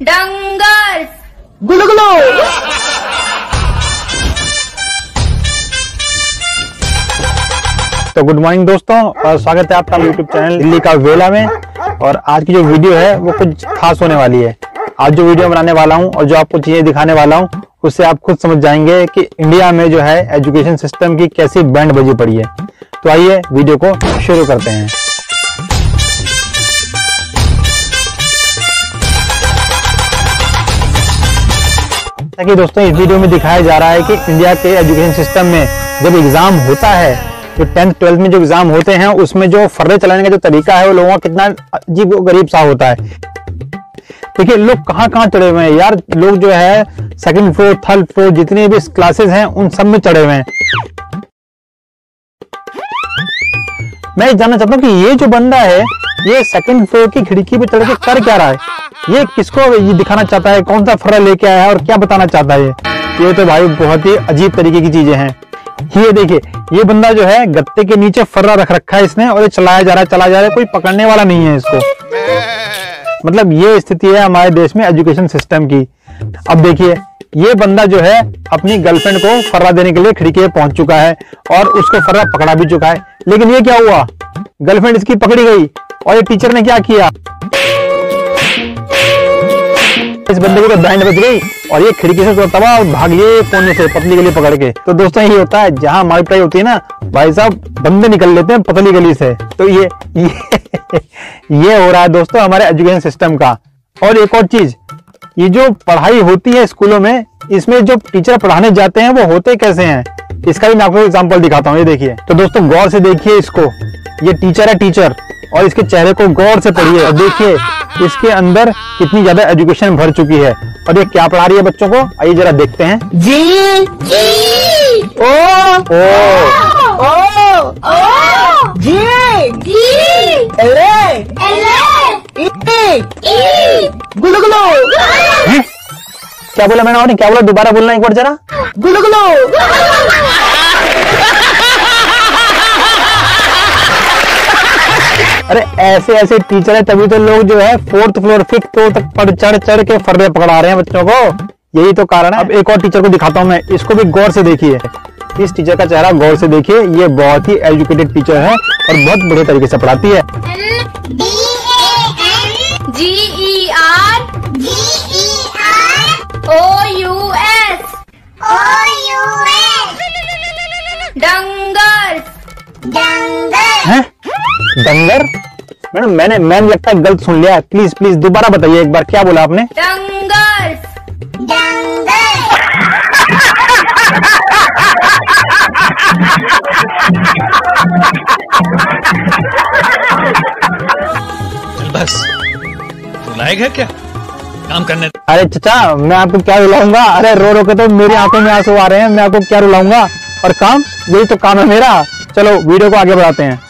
डंगर गुलगुलो तो good morning दोस्तों और स्वागत है आपका यूट्यूब चैनल दिल्ली का वेला में। और आज की जो वीडियो है वो कुछ खास होने वाली है। आज जो वीडियो बनाने वाला हूँ और जो आपको चीज़ें दिखाने वाला हूँ उससे आप खुद समझ जाएँगे कि इंडिया में जो है एजुकेशन सिस्टम की कैसी बैंड बजी पड़ी है। तो आइए वीडियो को शुरू करते हैं। जैसा कि दोस्तों इस वीडियो में दिखाया जा रहा है कि इंडिया के एजुकेशन सिस्टम में जब एग्ज़ाम होता है जो टेंथ, ट्वेल्थ में जो एग्ज़ाम होते हैं, उसमें जो फर्रे चलाने का जो तरीका है, वो लोगों का कितना अजीब गरीब सा होता है। देखिए, लोग कहाँ कहाँ चढ़े हुए हैं? यार, लोग जो है सेकंड फ्लोर थर्ड फ्लोर जितने भी क्लासेस हैं, उन सब में चढ़े हुए हैं। मैं जानना चाहता हूँ कि ये जो बंदा है ये सेकंड फ्लोर की खिड़की पे चढ़ के कर क्या रहा है? ये किसको ये दिखाना चाहता है? कौन सा फर्रा लेके आया है और क्या बताना चाहता है? ये तो भाई बहुत ही अजीब तरीके की चीज़ें हैं। ये देखिए, ये बंदा जो है गत्ते के नीचे फर्रा रख रखा है इसने और ये चलाया जा रहा है, चलाया जा रहा है, कोई पकड़ने वाला नहीं है इसको। मतलब ये स्थिति है हमारे देश में एजुकेशन सिस्टम की। अब देखिए, ये बंदा जो है अपनी गर्लफ्रेंड को फर्रा देने के लिए खिड़की पे पहुँच चुका है और उसको फर्रा पकड़ा भी चुका है। लेकिन ये क्या हुआ? गर्लफ्रेंड इसकी पकड़ी गई। और ये टीचर ने क्या किया? इस बंदे की तो बैंड बच गई और ये खिड़की से तबाह भाग लिए कोने से पतली गली पकड़ के। तो दोस्तों ये होता है जहाँ मारी पिटाई होती है ना भाई साहब बंदे निकल लेते हैं पतली गली से। तो ये ये, ये हो रहा है दोस्तों हमारे एजुकेशन सिस्टम का। और एक और चीज़ ये जो पढ़ाई होती है स्कूलों में इसमें जो टीचर पढ़ाने जाते हैं वो होते कैसे हैं? इसका भी मैं आपको एग्ज़ाम्पल दिखाता हूँ ये देखिए। तो दोस्तों गौर से देखिए इसको। ये टीचर है टीचर और इसके चेहरे को गौर से पढ़िए और देखिए इसके अंदर कितनी ज़्यादा एजुकेशन भर चुकी है। और ये क्या पढ़ा रही है बच्चों को? आइए जरा देखते हैं। जी। ओ। ओ। ओ। ओ। जी। जी। एले। एल। ई। ई। गुलगुलो? क्या बोला मैंने और? क्या बोला? दोबारा बोलना एक बार जरा। गुलगुलो। अरे ऐसे ऐसे टीचर है तभी तो लोग जो है फोर्थ फ्लोर फिफ्थ फ्लोर तक पढ़ चढ़ चढ़ के फर्रे पकड़ा रहे हैं बच्चों को। यही तो कारण है। अब एक और टीचर को दिखाता हूँ मैं। इसको भी गौर से देखिए। इस टीचर का चेहरा गौर से देखिए। ये बहुत ही एजुकेटेड टीचर है और बहुत बढ़िया तरीके से पढ़ाती है। डंगर? मैडम मैंने मैंने लगता है गलत सुन लिया है। प्लीज़ प्लीज़ दोबारा बताइए एक बार क्या बोला आपने? डंगर डंगर बस। तू लायक है क्या? काम करने अरे चचा मैं आपको क्या रुलाऊँगा? अरे रो रो के तो मेरी आँखों में आँसू आ रहे हैं। मैं आपको क्या रुलाऊँगा? और काम? यही तो काम है मेरा। चलो वीडियो को आगे बढ़ाते हैं।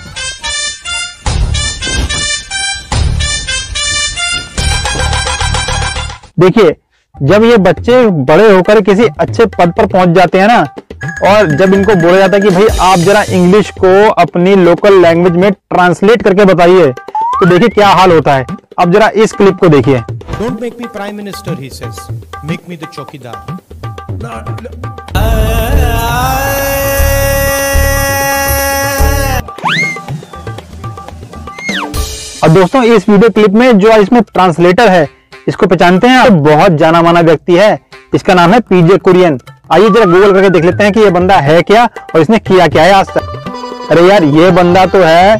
देखिए जब ये बच्चे बड़े होकर किसी अच्छे पद पर पहुँच जाते हैं ना और जब इनको बोला जाता है कि भाई आप जरा इंग्लिश को अपनी लोकल लैंग्वेज में ट्रांसलेट करके बताइए तो देखिए क्या हाल होता है अब जरा इस क्लिप को देखिए Don't make me prime minister, he says. Make me the chokidar. और दोस्तों इस वीडियो क्लिप में जो इसमें ट्रांसलेटर है इसको पहचानते हैं आप बहुत जाना माना व्यक्ति है। इसका नाम है पीजे कुरियन। आइए जरा गूगल करके देख लेते हैं कि ये बंदा है क्या और इसने किया क्या है आज तक। अरे यार, ये बंदा तो है,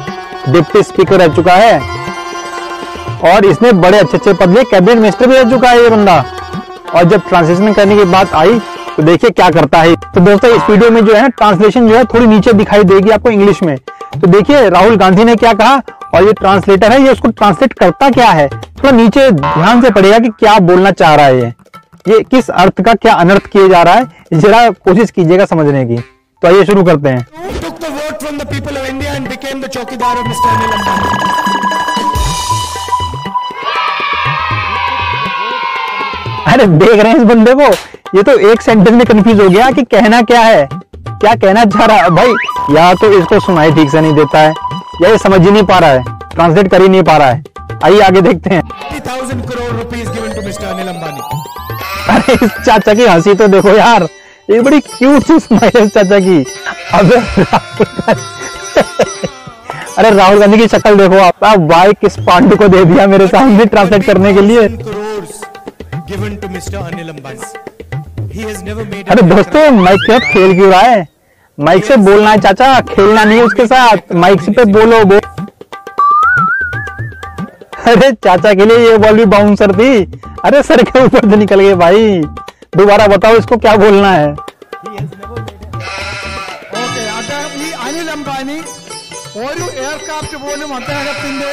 डिप्टी स्पीकर रह चुका है। और इसने बड़े अच्छे अच्छे पद लिए, कैबिनेट मिनिस्टर भी रह चुका है ये बंदा। और जब ट्रांसलेशन करने की बात आई तो देखिए क्या करता है। तो दोस्तों, इस वीडियो में जो है ट्रांसलेशन जो है, थोड़ी नीचे दिखाई देगी आपको इंग्लिश में। तो देखिए, राहुल गांधी ने क्या कहा? और ये ट्रांसलेटर है ये उसको ट्रांसलेट करता क्या है? थोड़ा तो नीचे ध्यान से पड़ेगा कि क्या बोलना चाह रहा है ये। ये किस अर्थ का क्या अनर्थ किया जा रहा है जरा कोशिश कीजिएगा समझने की। तो आइए शुरू करते हैं? अरे देख रहे हैं इस बंदे को। ये तो एक सेंटेंस में कंफ्यूज हो गया कि कहना क्या है? क्या कहना चाह रहा है? भाई या तो इसको सुनाई ठीक से नहीं देता है। या ये समझ ही नहीं पा रहा है ट्रांसलेट कर ही नहीं पा रहा है आइए आगे देखते हैं 50,000 crore rupees given to Mr. Anil Ambani. अरे इस चाचा की हँसी तो देखो यार ये बड़ी क्यूट सी स्माइल है चाचा की अबे अरे राहुल गांधी की शक्ल देखो आप भाई किस पांडु को दे दिया मेरे सामने ट्रांसलेट करने के लिए 50,000 crores given to Mr. Anil Ambani. He has never made a अरे दोस्तों माइक के साथ खेल क्यों रहा है माइक से बोलना है चाचा खेलना नहीं है उसके साथ माइक से पे बोलो बो अरे चाचा के लिए ये बॉल भी बाउंसर थी अरे सर के ऊपर से निकल गए भाई दोबारा बताओ इसको क्या बोलना है ഓക്കെ അദ്ദേഹം ഈ അനിൽ അംബാനി ഒരു എയർക്രാഫ്റ്റ് പോലും അദ്ദേഹത്തിന്റെ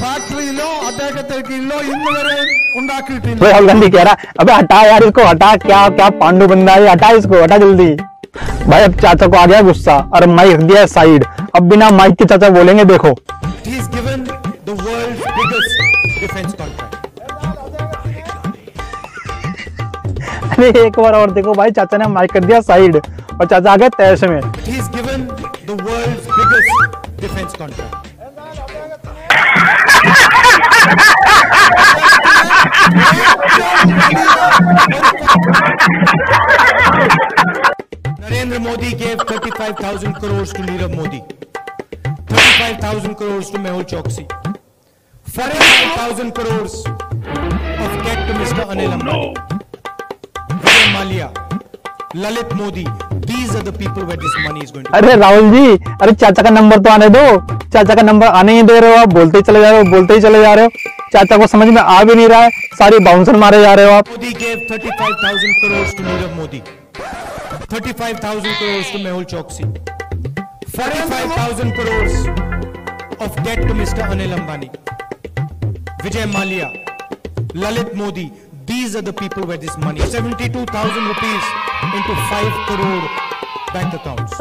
ഫാക്ടറിയിലോ അദ്ദേഹത്തെ കീഴിലോ ഇന്ന് വരെ ഉണ്ടാക്കിയിട്ടില്ല तो राहुल गांधी कह रहा अबे हटा यार इसको हटा क्या क्या पांडु बंदा है भाई अब चाचा को आ गया गुस्सा और माइक दिया साइड। अब बिना माइक के चाचा बोलेंगे देखो. अरे एक बार और देखो भाई चाचा ने माइक कर दिया साइड और चाचा आ गए तैश में। Modi gave 35,000 crores to Nirav Modi, 35,000 crores to Mehul Choksi, 45,000 crores of debt to Mr. Anil Ambani, Vijay Malia, Lalit Modi. These are the people where this money is going to. अरे राहुल जी अरे चाचा का number तो आने दो चाचा का number आने ही दे रहे हो आप बोलते ही चले जा रहे हो बोलते ही चले जा रहे हो चाचा को समझ में आ भी नहीं रहा है सारी बाउंसर मारे जा रहे हो आप Modi gave 35,000 crores to Nirav Modi, 35,000 crores to Mehul Choksi, 45,000 crores of debt to Mr. Anil Ambani, Vijay Malia, Lalit Modi. These are the people where this money. 72,000 rupees into 5 crore.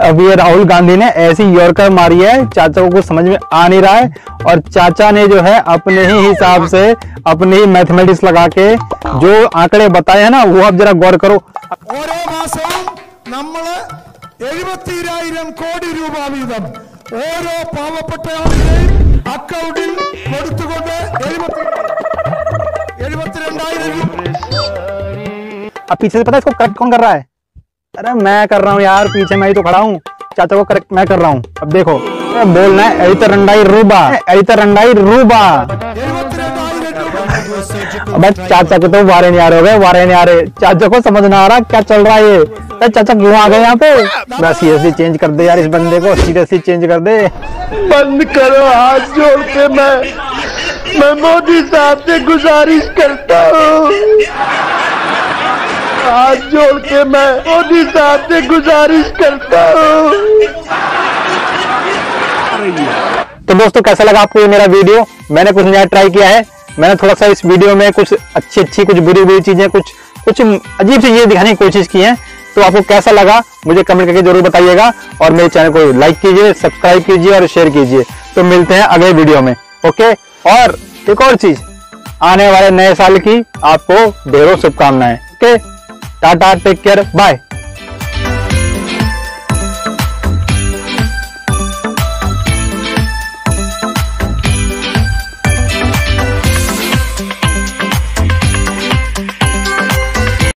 अब राहुल गांधी ने ऐसी yorker मारी है चाचा को कुछ समझ में आ नहीं रहा है और चाचा ने जो है अपने ही हिसाब से अपने ही मैथमेटिक्स लगा के जो आंकड़े बताए हैं ना वो आप जरा गौर करो ഓരോ മാസവും നമ്മള് എഴുപത്തിരായിരം കോടി രൂപ വീതം ഓരോ പാവപ്പെട്ട ആളുടെയും അക്കൗണ്ടിൽ കൊടുത്തുകൊണ്ട് എഴുപത്തി എഴുപത്തിരണ്ടായിരം രൂപ अब पीछे से पता है इसको करेक्ट कौन कर रहा है अरे मैं कर रहा हूँ यार पीछे मैं ही तो खड़ा हूँ चाचा को करेक्ट मैं कर रहा हूँ अब देखो अरे बोलना है एडिटर रंडाई रूबा एडिटर रंडाई रूबा अब चाचा के तो वारे नहीं आ रहे हो गए वारे नहीं आ रहे। चाचा को समझ ना आ रहा क्या चल रहा है ये। चाचा क्यों आ गए यहाँ पे? बस सीरियसली चेंज कर दे यार इस बंदे को सीरियसली चेंज कर दे। बंद करो हाथ जोड़ के मैं मैं मोदी साहब से गुजारिश करता हूँ। हाथ जोड़ के मैं मोदी साहब से गुजारिश करता हूँ। तो दोस्तों कैसा लगा आपको ये मेरा वीडियो मैंने कुछ नया ट्राई किया है। मैंने थोड़ा सा इस वीडियो में कुछ अच्छी अच्छी, कुछ बुरी बुरी चीज़ें, कुछ कुछ अजीब सी चीज़ें दिखाने की कोशिश की है। तो आपको कैसा लगा, मुझे कमेंट करके ज़रूर बताइएगा और मेरे चैनल को लाइक कीजिए, सब्सक्राइब कीजिए और शेयर कीजिए। तो मिलते हैं अगले वीडियो में, ओके? और एक और चीज़, आने वाले नए साल की आपको ढेरों शुभकामनाएँ, okay? Tata, take care, bye.